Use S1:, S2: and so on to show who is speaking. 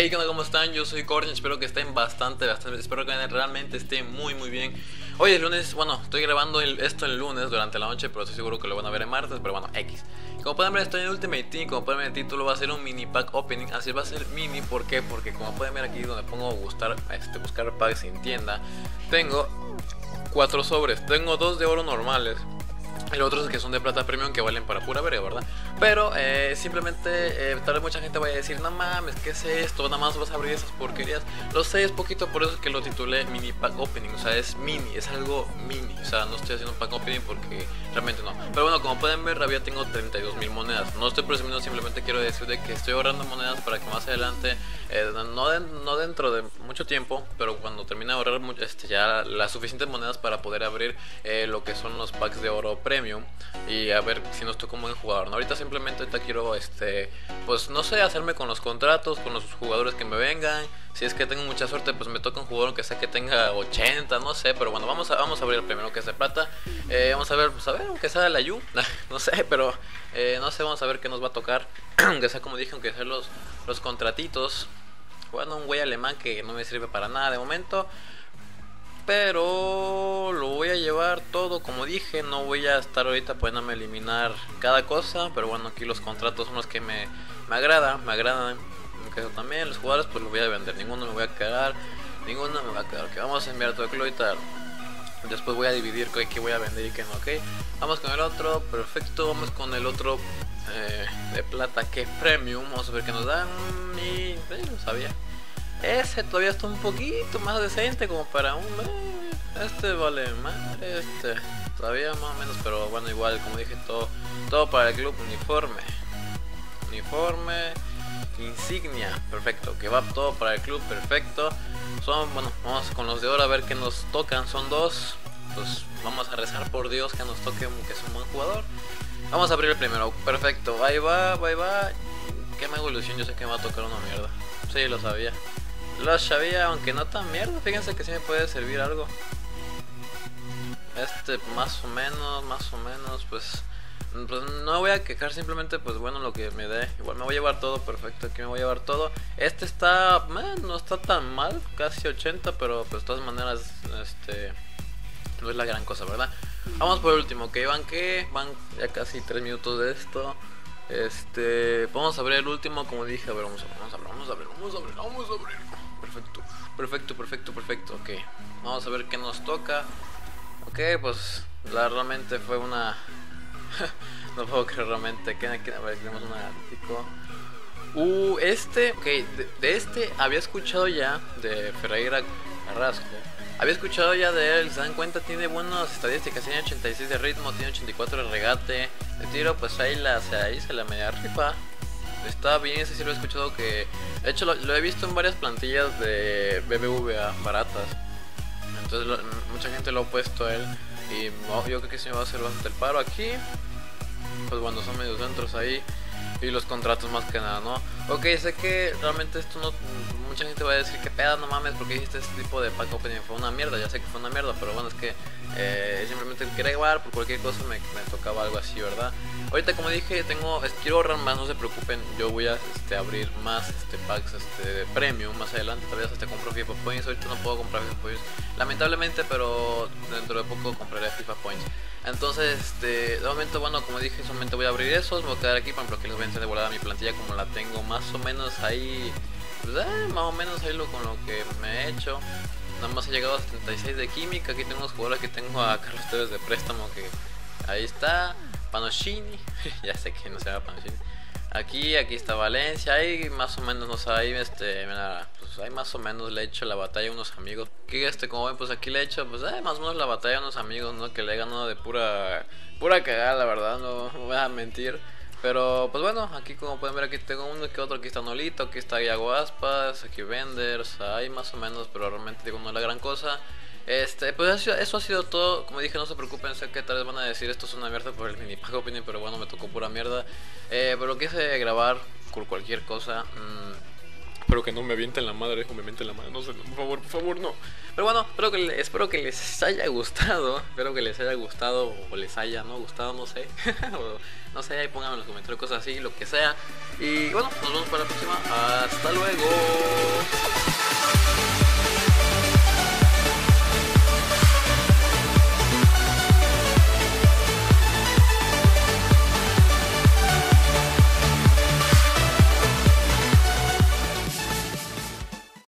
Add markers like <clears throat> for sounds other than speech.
S1: Hey, ¿cómo están? Yo soy Gordon, espero que estén bastante, bastante, espero que realmente estén muy, muy bien. Hoy es lunes, bueno, estoy grabando esto el lunes durante la noche, pero estoy seguro que lo van a ver en martes, pero bueno, X. Como pueden ver, estoy en Ultimate Team, como pueden ver el título va a ser un mini pack opening, así va a ser mini, ¿por qué? Porque como pueden ver aquí donde pongo gustar, este, buscar packs en tienda, tengo cuatro sobres, tengo dos de oro normales y otros que son de plata premium que valen para pura verga, ¿verdad? Pero eh, simplemente eh, tal vez mucha gente vaya a decir, no mames, ¿qué es esto? Nada más vas a abrir esas porquerías. Lo sé, es poquito, por eso es que lo titulé mini pack opening. O sea, es mini, es algo mini. O sea, no estoy haciendo un pack opening porque realmente no. Pero bueno, como pueden ver, todavía tengo 32 mil monedas. No estoy presumiendo, simplemente quiero decir de que estoy ahorrando monedas para que más adelante, eh, no, no dentro de mucho tiempo, pero cuando termine de ahorrar este, ya las suficientes monedas para poder abrir lo que son los packs de oro premium y a ver si no estoy como buen jugador. ¿no? Ahorita simplemente ahorita quiero, este, pues no sé, hacerme con los contratos, con los jugadores que me vengan. Si es que tengo mucha suerte, pues me toca un jugador que sea que tenga 80, no sé, pero bueno, vamos a, vamos a abrir primero que es de plata. Eh, vamos a ver, pues a ver, aunque sea la Yu, <laughs> no sé, pero eh, no sé, vamos a ver qué nos va a tocar. <clears throat> aunque sea como dije, aunque sean los, los contratitos. Bueno, un güey alemán que no me sirve para nada de momento. Pero lo voy a llevar todo, como dije, no voy a estar ahorita pudiéndome eliminar cada cosa. Pero bueno, aquí los contratos son los que me, me agradan, me agradan. Me también, los jugadores pues los voy a vender, ninguno me voy a quedar, ninguno me va a quedar. Que vamos a enviar todo el tal. Después voy a dividir qué voy a vender y qué no, ok. Vamos con el otro, perfecto. Vamos con el otro eh, de plata que premium. Vamos a ver qué nos dan. Y eh, sabía. Ese todavía está un poquito más decente como para un... Este vale más, este todavía más o menos, pero bueno, igual como dije, todo, todo para el club uniforme. Uniforme, insignia, perfecto, que va todo para el club, perfecto. Son, bueno, vamos con los de oro a ver qué nos tocan, son dos. Pues vamos a rezar por Dios que nos toque que es un buen jugador. Vamos a abrir el primero, perfecto, ahí va, ahí va. Que me evolución, yo sé que me va a tocar una mierda. Sí, lo sabía. Lo sabía, aunque no tan mierda. Fíjense que sí me puede servir algo. Este, más o menos, más o menos, pues, pues no voy a quejar, simplemente, pues bueno, lo que me dé. Igual me voy a llevar todo, perfecto, aquí me voy a llevar todo. Este está, no está tan mal, casi 80, pero pues de todas maneras, este, no es la gran cosa, ¿verdad? Vamos por último, que van que van ya casi 3 minutos de esto. Este, vamos a abrir el último, como dije, a ver, vamos a, abrir, vamos a abrir, vamos a abrir, vamos a abrir. Perfecto, perfecto, perfecto, perfecto, ok. Vamos a ver qué nos toca. Ok, pues la realmente fue una... <laughs> no puedo creer realmente que aquí tenemos una Uh, este, ok, de, este había escuchado ya de Ferreira Carrasco. Había escuchado ya de él, se dan cuenta, tiene buenas estadísticas, tiene 86 de ritmo, tiene 84 de regate, de tiro, pues ahí, la, ahí se la media rifa. Está bien, ese sí lo he escuchado que... De hecho, lo, he visto en varias plantillas de BBVA baratas. Entonces mucha gente lo ha puesto a él. Y yo creo que sí me va a hacer bastante el paro aquí. Pues bueno, son medios centros ahí. Y los contratos más que nada, ¿no? Ok, sé que realmente esto no... Mucha gente va a decir que peda, no mames, porque hiciste este tipo de pack opening. Fue una mierda, ya sé que fue una mierda, pero bueno, es que eh, simplemente quería grabar, por cualquier cosa me, tocaba algo así, ¿verdad? Ahorita como dije, tengo quiero ahorrar más, no se preocupen, yo voy a este, abrir más este, packs este, premium más adelante, tal vez hasta compro FIFA Points, ahorita no puedo comprar FIFA Points, lamentablemente, pero dentro de poco compraré FIFA Points. Entonces, este, de momento, bueno, como dije, solamente voy a abrir esos, me voy a quedar aquí, por ejemplo, que enseñar de volada mi plantilla como la tengo más o menos ahí, pues, eh, más o menos ahí lo con lo que me he hecho. Nada más he llegado a 76 de química, aquí tengo los jugadores, aquí tengo a Carlos Tevez de préstamo, que ahí está, Panochini, <laughs> ya sé que no se llama Panochini. Aquí, aquí está Valencia, ahí más o menos, no sé, ahí este, mira, pues más o menos le he hecho la batalla a unos amigos. Aquí este, como ven, pues aquí le he hecho, pues eh, más o menos la batalla a unos amigos, ¿no? Que le he ganado de pura, pura cagada, la verdad, no voy a mentir. Pero pues bueno, aquí como pueden ver aquí tengo uno que otro, aquí está Nolito, aquí está Iago Aspas, aquí Venders, hay más o menos, pero realmente digo no es la gran cosa. Este, pues eso, ha sido todo. Como dije, no se preocupen, sé que tal vez van a decir esto es una mierda por el mini pack opinion, pero bueno, me tocó pura mierda. Eh, pero quise grabar por cualquier cosa. Mm, Espero que no me avienten la madre o me mienten la madre. No sé, por favor, por favor, no. Pero bueno, espero que, espero que les haya gustado. <laughs> Espero que les haya gustado o les haya no gustado, no sé. <laughs> no sé, ahí pónganme en los comentarios cosas así, lo que sea. Y bueno, nos vemos para la próxima. Hasta luego.